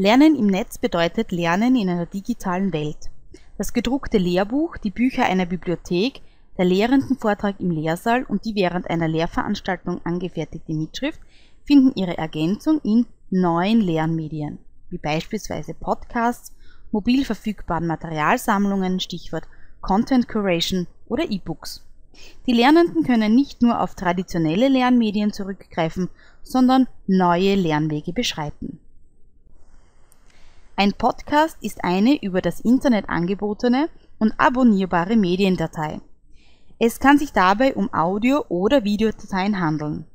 Lernen im Netz bedeutet Lernen in einer digitalen Welt. Das gedruckte Lehrbuch, die Bücher einer Bibliothek, der Lehrendenvortrag im Lehrsaal und die während einer Lehrveranstaltung angefertigte Mitschrift finden ihre Ergänzung in neuen Lernmedien, wie beispielsweise Podcasts, mobil verfügbaren Materialsammlungen (Stichwort Content Curation) oder E-Books. Die Lernenden können nicht nur auf traditionelle Lernmedien zurückgreifen, sondern neue Lernwege beschreiten ein Podcast ist eine über das Internet angebotene und abonnierbare Mediendatei. Es kann sich dabei um Audio- oder Videodateien handeln.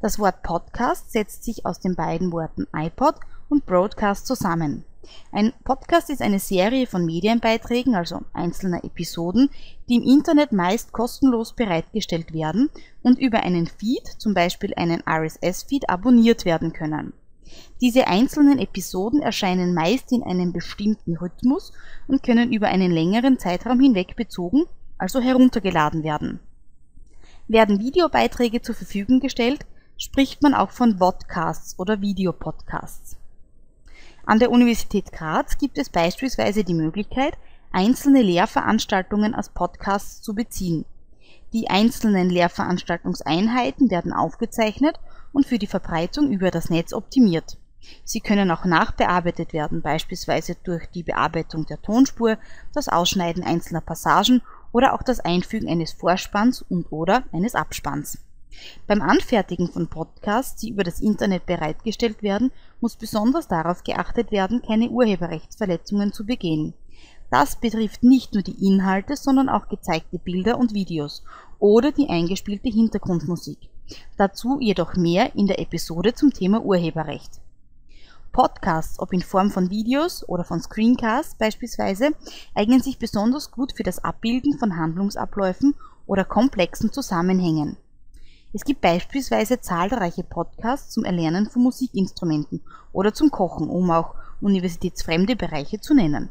Das Wort Podcast setzt sich aus den beiden Worten iPod und Broadcast zusammen. Ein Podcast ist eine Serie von Medienbeiträgen, also einzelner Episoden, die im Internet meist kostenlos bereitgestellt werden und über einen Feed, zum Beispiel einen RSS-Feed, abonniert werden können diese einzelnen Episoden erscheinen meist in einem bestimmten Rhythmus und können über einen längeren Zeitraum hinweg bezogen, also heruntergeladen werden. Werden Videobeiträge zur Verfügung gestellt, spricht man auch von Vodcasts oder Videopodcasts. An der Universität Graz gibt es beispielsweise die Möglichkeit, einzelne Lehrveranstaltungen als Podcasts zu beziehen. Die einzelnen Lehrveranstaltungseinheiten werden aufgezeichnet und für die Verbreitung über das Netz optimiert. Sie können auch nachbearbeitet werden, beispielsweise durch die Bearbeitung der Tonspur, das Ausschneiden einzelner Passagen oder auch das Einfügen eines Vorspanns und/oder eines Abspanns. Beim Anfertigen von Podcasts, die über das Internet bereitgestellt werden, muss besonders darauf geachtet werden, keine Urheberrechtsverletzungen zu begehen. Das betrifft nicht nur die Inhalte, sondern auch gezeigte Bilder und Videos oder die eingespielte Hintergrundmusik. Dazu jedoch mehr in der Episode zum Thema Urheberrecht. Podcasts, ob in Form von Videos oder von Screencasts beispielsweise, eignen sich besonders gut für das Abbilden von Handlungsabläufen oder komplexen Zusammenhängen. Es gibt beispielsweise zahlreiche Podcasts zum Erlernen von Musikinstrumenten oder zum Kochen, um auch universitätsfremde Bereiche zu nennen.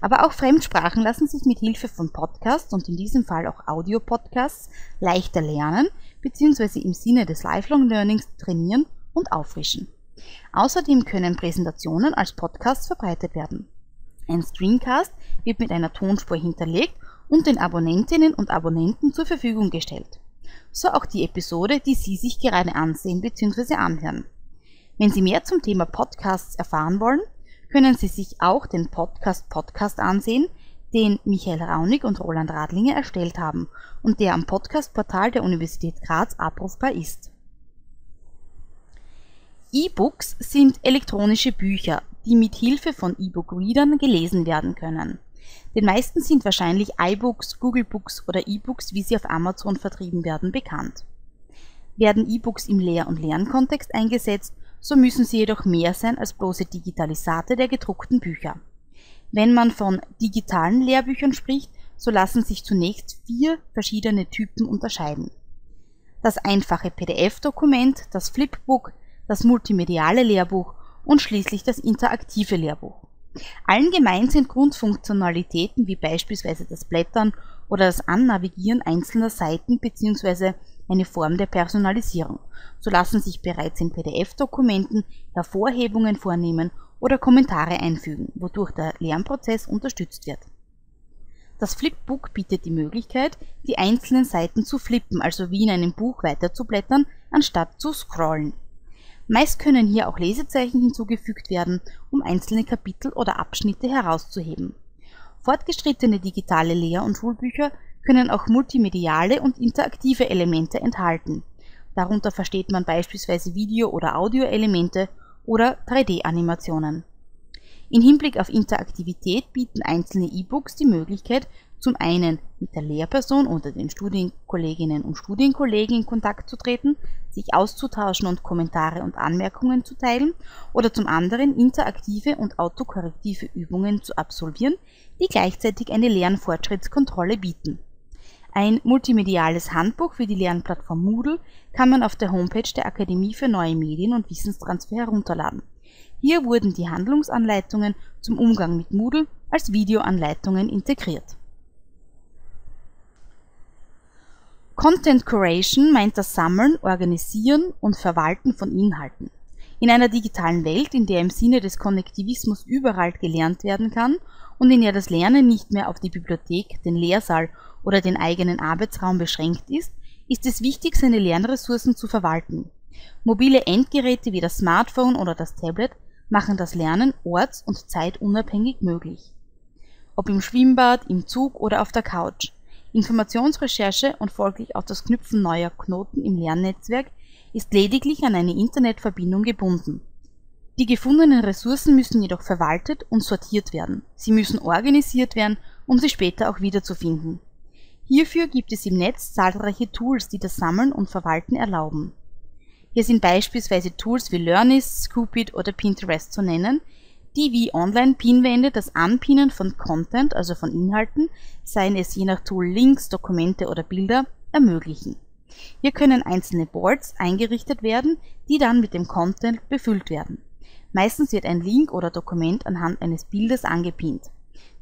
Aber auch Fremdsprachen lassen sich mit Hilfe von Podcasts und in diesem Fall auch Audio-Podcasts leichter lernen bzw. im Sinne des Lifelong Learnings trainieren und auffrischen. Außerdem können Präsentationen als Podcasts verbreitet werden. Ein Screencast wird mit einer Tonspur hinterlegt und den Abonnentinnen und Abonnenten zur Verfügung gestellt. So auch die Episode, die Sie sich gerade ansehen bzw. anhören. Wenn Sie mehr zum Thema Podcasts erfahren wollen, können Sie sich auch den Podcast Podcast ansehen, den Michael Raunig und Roland Radlinger erstellt haben und der am Podcast-Portal der Universität Graz abrufbar ist. E-Books sind elektronische Bücher, die mit Hilfe von E-Book-Readern gelesen werden können. Den meisten sind wahrscheinlich iBooks, Google Books oder E-Books, wie sie auf Amazon vertrieben werden, bekannt. Werden E-Books im Lehr- und Lernkontext eingesetzt, so müssen sie jedoch mehr sein als bloße Digitalisate der gedruckten Bücher. Wenn man von digitalen Lehrbüchern spricht, so lassen sich zunächst vier verschiedene Typen unterscheiden. Das einfache PDF-Dokument, das Flipbook, das multimediale Lehrbuch und schließlich das interaktive Lehrbuch. Allen gemein sind Grundfunktionalitäten wie beispielsweise das Blättern oder das Annavigieren einzelner Seiten bzw eine Form der Personalisierung. So lassen sich bereits in PDF-Dokumenten Hervorhebungen vornehmen oder Kommentare einfügen, wodurch der Lernprozess unterstützt wird. Das Flipbook bietet die Möglichkeit, die einzelnen Seiten zu flippen, also wie in einem Buch weiterzublättern, anstatt zu scrollen. Meist können hier auch Lesezeichen hinzugefügt werden, um einzelne Kapitel oder Abschnitte herauszuheben. Fortgeschrittene digitale Lehr- und Schulbücher können auch multimediale und interaktive Elemente enthalten. Darunter versteht man beispielsweise Video- oder Audioelemente oder 3D-Animationen. In Hinblick auf Interaktivität bieten einzelne E-Books die Möglichkeit, zum einen mit der Lehrperson oder den Studienkolleginnen und Studienkollegen in Kontakt zu treten, sich auszutauschen und Kommentare und Anmerkungen zu teilen oder zum anderen interaktive und autokorrektive Übungen zu absolvieren, die gleichzeitig eine Lernfortschrittskontrolle bieten ein multimediales Handbuch für die Lernplattform Moodle kann man auf der Homepage der Akademie für Neue Medien und Wissenstransfer herunterladen. Hier wurden die Handlungsanleitungen zum Umgang mit Moodle als Videoanleitungen integriert. Content Curation meint das Sammeln, Organisieren und Verwalten von Inhalten. In einer digitalen Welt, in der im Sinne des Konnektivismus überall gelernt werden kann und in der das Lernen nicht mehr auf die Bibliothek, den Lehrsaal oder den eigenen Arbeitsraum beschränkt ist, ist es wichtig, seine Lernressourcen zu verwalten. Mobile Endgeräte wie das Smartphone oder das Tablet machen das Lernen orts- und zeitunabhängig möglich. Ob im Schwimmbad, im Zug oder auf der Couch. Informationsrecherche und folglich auch das Knüpfen neuer Knoten im Lernnetzwerk ist lediglich an eine Internetverbindung gebunden. Die gefundenen Ressourcen müssen jedoch verwaltet und sortiert werden. Sie müssen organisiert werden, um sie später auch wiederzufinden. Hierfür gibt es im Netz zahlreiche Tools, die das Sammeln und Verwalten erlauben. Hier sind beispielsweise Tools wie Learnist, Scoopit oder Pinterest zu nennen, die wie Online-Pinwände das Anpinnen von Content, also von Inhalten, seien es je nach Tool Links, Dokumente oder Bilder, ermöglichen hier können einzelne Boards eingerichtet werden, die dann mit dem Content befüllt werden. Meistens wird ein Link oder Dokument anhand eines Bildes angepinnt.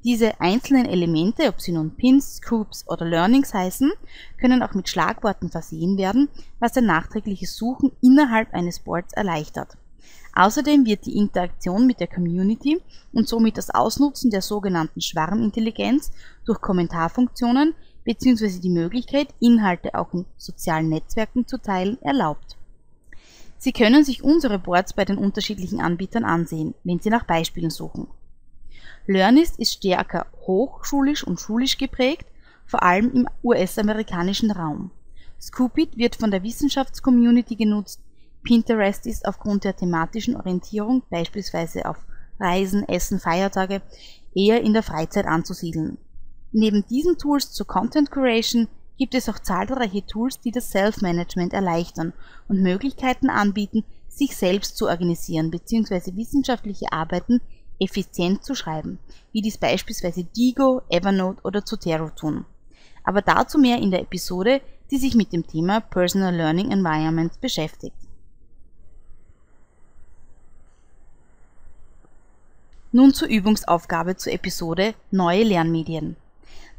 Diese einzelnen Elemente, ob sie nun Pins, Scoops oder Learnings heißen, können auch mit Schlagworten versehen werden, was ein nachträgliches Suchen innerhalb eines Boards erleichtert. Außerdem wird die Interaktion mit der Community und somit das Ausnutzen der sogenannten Schwarmintelligenz durch Kommentarfunktionen bzw. die Möglichkeit, Inhalte auch in sozialen Netzwerken zu teilen, erlaubt. Sie können sich unsere Boards bei den unterschiedlichen Anbietern ansehen, wenn Sie nach Beispielen suchen. Learnist ist stärker hochschulisch und schulisch geprägt, vor allem im US-amerikanischen Raum. Scoopit wird von der Wissenschaftscommunity genutzt, Pinterest ist aufgrund der thematischen Orientierung, beispielsweise auf Reisen, Essen, Feiertage, eher in der Freizeit anzusiedeln. Neben diesen Tools zur Content Curation gibt es auch zahlreiche Tools, die das Self-Management erleichtern und Möglichkeiten anbieten, sich selbst zu organisieren bzw. wissenschaftliche Arbeiten effizient zu schreiben, wie dies beispielsweise Digo, Evernote oder Zotero tun. Aber dazu mehr in der Episode, die sich mit dem Thema Personal Learning Environments beschäftigt. Nun zur Übungsaufgabe zur Episode Neue Lernmedien.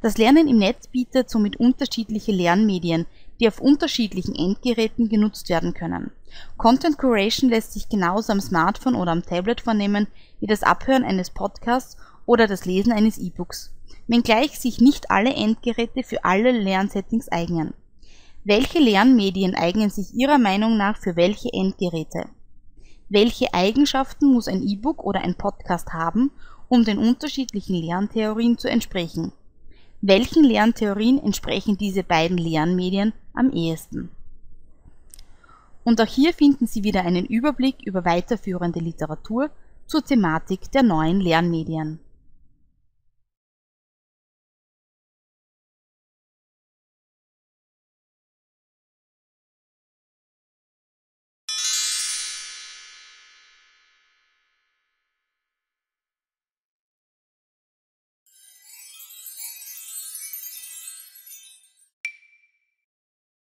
Das Lernen im Netz bietet somit unterschiedliche Lernmedien, die auf unterschiedlichen Endgeräten genutzt werden können. Content Curation lässt sich genauso am Smartphone oder am Tablet vornehmen wie das Abhören eines Podcasts oder das Lesen eines E-Books, wenngleich sich nicht alle Endgeräte für alle Lernsettings eignen. Welche Lernmedien eignen sich Ihrer Meinung nach für welche Endgeräte? Welche Eigenschaften muss ein E-Book oder ein Podcast haben, um den unterschiedlichen Lerntheorien zu entsprechen? Welchen Lerntheorien entsprechen diese beiden Lernmedien am ehesten? Und auch hier finden Sie wieder einen Überblick über weiterführende Literatur zur Thematik der neuen Lernmedien